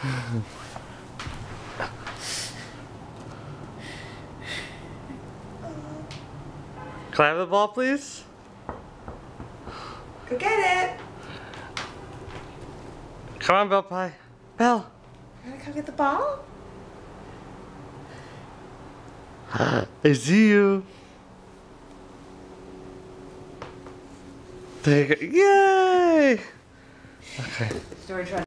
Can I have the ball, please? Go get it. Come on, Belle Pie. Belle. You wanna come get the ball? I see you. There you go. Yay! Okay.